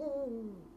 Ooh.